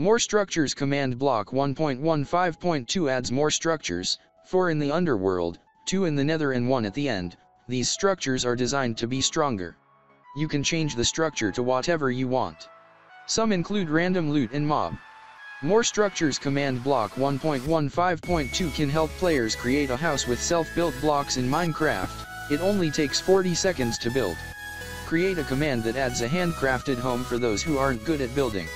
More structures command block 1.15.2 adds more structures, 4 in the underworld, 2 in the nether and 1 at the end, these structures are designed to be stronger. You can change the structure to whatever you want. Some include random loot and mob. More structures command block 1.15.2 can help players create a house with self-built blocks in Minecraft, it only takes 40 seconds to build. Create a command that adds a handcrafted home for those who aren't good at building.